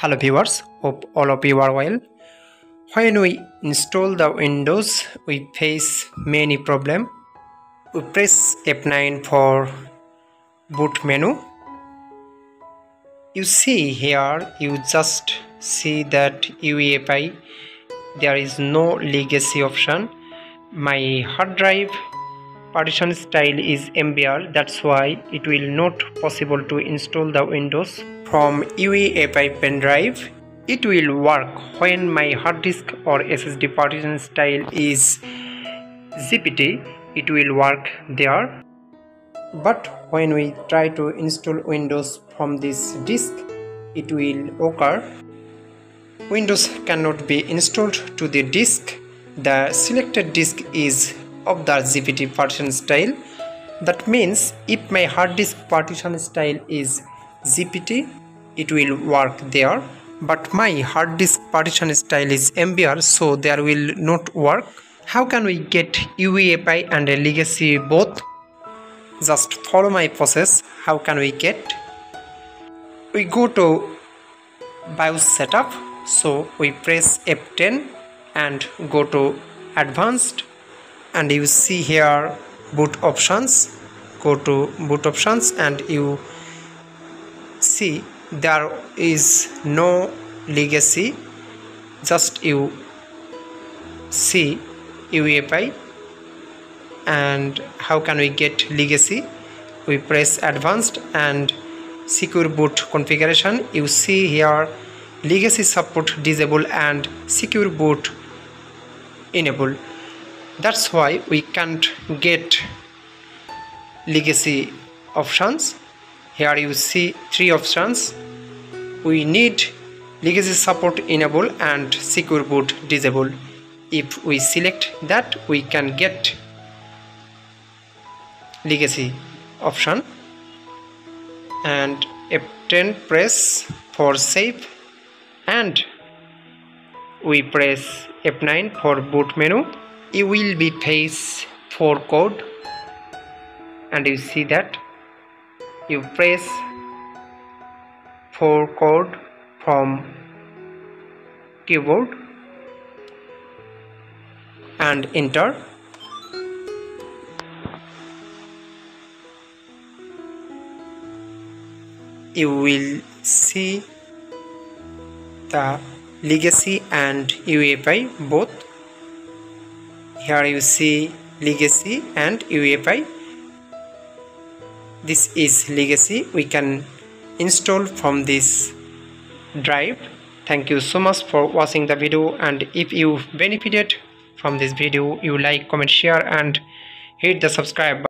Hello viewers, hope all of you are well. When we install the Windows, we face many problem. We press F9 for boot menu. You see here, you just see that UEFI, there is no legacy option. My hard drive partition style is MBR that's why it will not possible to install the Windows from UEFI pen drive. It will work when my hard disk or SSD partition style is GPT it will work there. But when we try to install Windows from this disk it will occur. Windows cannot be installed to the disk. The selected disk is of the GPT partition style. That means if my hard disk partition style is GPT it will work there. But my hard disk partition style is MBR so there will not work. How can we get UEFI and a legacy both? Just follow my process. How can we get? We go to BIOS setup. So we press F10 and go to advanced. And you see here boot options. Go to boot options and you see there is no legacy just you see UEFI and how can we get legacy? We press advanced and secure boot configuration. You see here legacy support disable and secure boot enable. That's why we can't get legacy options here you see three options. We need legacy support enable and secure boot disable if we select that we can get legacy option. And F10 press for save. And we press F9 for boot menu. You will be face 4 code. And you see that you press 4 code from keyboard and enter. You will see the legacy and UEFI both. Here you see legacy and UEFI this is legacy. We can install from this drive. Thank you so much for watching the video. And if you benefited from this video you like comment share and hit the subscribe